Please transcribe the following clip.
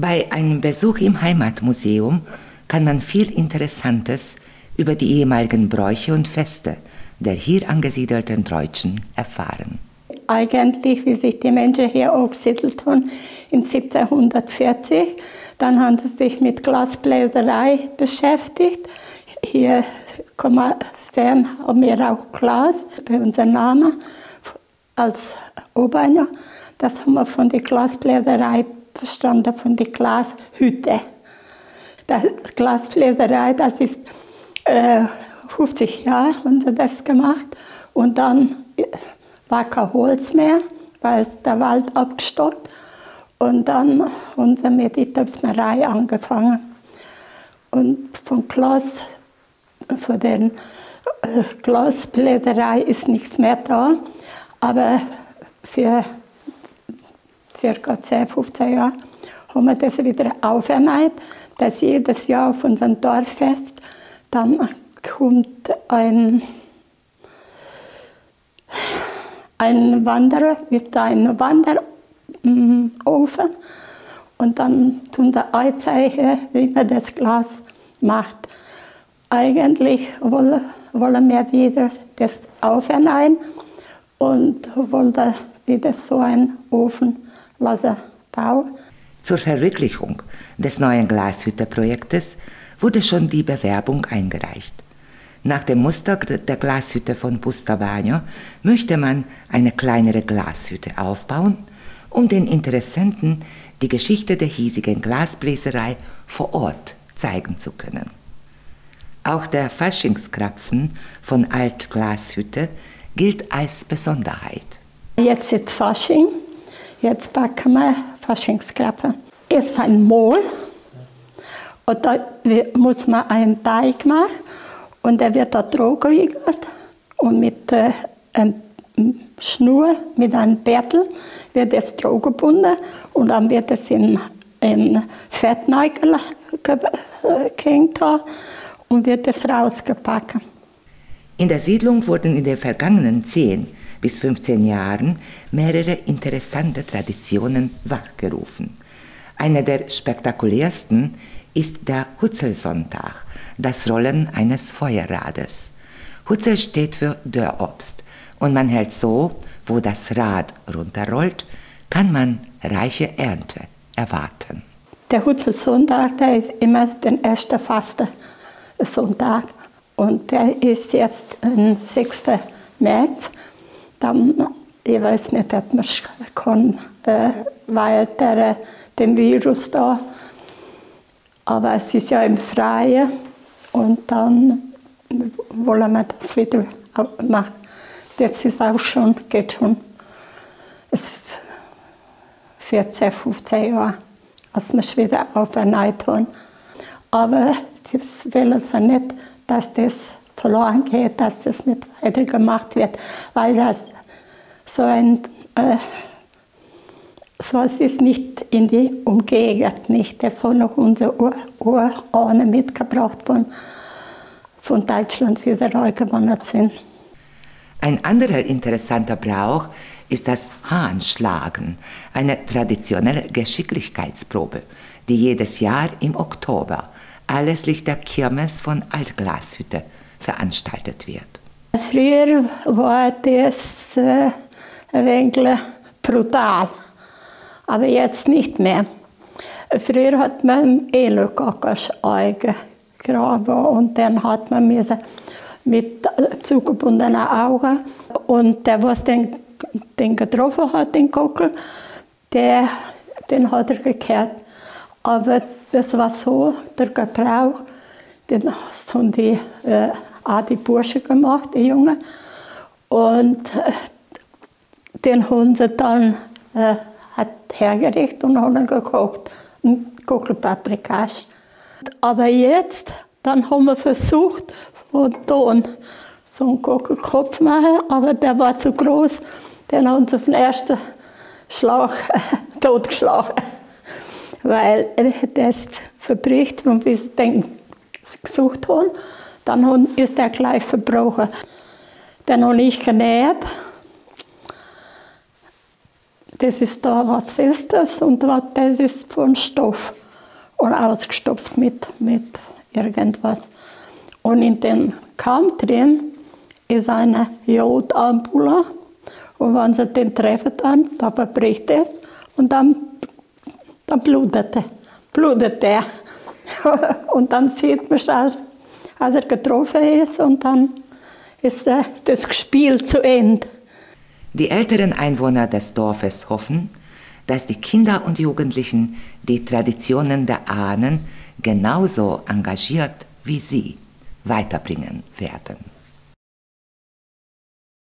Bei einem Besuch im Heimatmuseum kann man viel Interessantes über die ehemaligen Bräuche und Feste der hier angesiedelten Deutschen erfahren. Eigentlich, wie sich die Menschen hier angesiedelt haben, in 1740, dann haben sie sich mit Glasbläserei beschäftigt. Hier kann man sehen, haben wir auch Glas, unser Name als Obeiner. Das haben wir von der Glasbläserei verstanden, von der Glashütte. Das Glasbläserei, das ist äh, 50 Jahre haben sie das gemacht. Und dann war kein Holz mehr, weil es der Wald abgestoppt. Und dann haben sie mit der Töpfnerei angefangen. Und von Glas, von der äh, Glasbläserei ist nichts mehr da. Aber für ca. 10, 15 Jahre haben wir das wieder auferneuert, dass jedes Jahr auf unserem Dorffest dann kommt ein, ein Wanderer mit einem Wanderofen und dann tun sie Einzeichen, wie man das Glas macht. Eigentlich wollen, wollen wir wieder das auferneuern und wollen wieder so einen Ofen lassen bauen. Zur Verwirklichung des neuen Glashütterprojektes wurde schon die Bewerbung eingereicht. Nach dem Muster der Glashütte von Bustabagno möchte man eine kleinere Glashütte aufbauen, um den Interessenten die Geschichte der hiesigen Glasbläserei vor Ort zeigen zu können. Auch der Faschingskrapfen von Altglashütte gilt als Besonderheit. Jetzt ist Fasching, jetzt backen wir Faschingskrapfen. Ist ein Mohl und da muss man einen Teig machen und der wird da gewickelt und mit äh, einem Schnur, mit einem Bärtel wird es gebunden und dann wird es in, in Fettnägel gehängt und wird es rausgepackt. In der Siedlung wurden in den vergangenen 10 bis 15 Jahren mehrere interessante Traditionen wachgerufen. Eine der spektakulärsten ist der Hutzelsonntag, das Rollen eines Feuerrades. Hutzel steht für Dörrobst und man hält so, wo das Rad runterrollt, kann man reiche Ernte erwarten. Der Hutzelsonntag, der ist immer der erste Fastensonntag und der ist jetzt am 6. März. Dann, ich weiß nicht, ob man kann, äh, weil der, den Virus da aber es ist ja im Freien und dann wollen wir das wieder machen. Das ist auch schon, geht schon es 14, 15 Jahre, als wir es wieder auferneuert haben. Aber das will sie nicht, dass das verloren geht, dass das nicht weitergemacht wird, weil das so ein äh, so es ist nicht in die Umgegend, nicht. Das soll noch unsere Urahnen mitgebracht von, von Deutschland, wie sie reingewandert sind. Ein anderer interessanter Brauch ist das Hahnschlagen, eine traditionelle Geschicklichkeitsprobe, die jedes Jahr im Oktober anlässlich der Kirmes von Altglashütte veranstaltet wird. Früher war das äh, ein wenig brutal aber jetzt nicht mehr. Früher hat man Elokakas eingegraben und dann hat man mit zugebundenen Augen und der, was den, den getroffen hat, den Kockel, der, den hat er gekehrt. Aber das war so, der Gebrauch, den haben die, äh, auch die Burschen gemacht, die Jungen. Und äh, den haben sie dann äh, hat hergerichtet und haben gekocht. Kuckelpaprikas. Aber jetzt, dann haben wir versucht, von Ton so einen Kuckelkopf machen, aber der war zu groß. Den haben sie auf den ersten Schlag totgeschlagen. Weil das verbricht und bis sie den gesucht haben, dann ist der gleich verbrochen. Dann habe ich genäht das ist da was Festes und das ist von Stoff und ausgestopft mit, mit irgendwas. Und in den Kamm drin ist eine Jodampula und wenn sie den treffen, dann, dann verbricht es und dann, dann blutet er. Blutet er. und dann sieht man schon, als er getroffen ist und dann ist das Spiel zu Ende. Die älteren Einwohner des Dorfes hoffen, dass die Kinder und Jugendlichen die Traditionen der Ahnen genauso engagiert wie sie weiterbringen werden.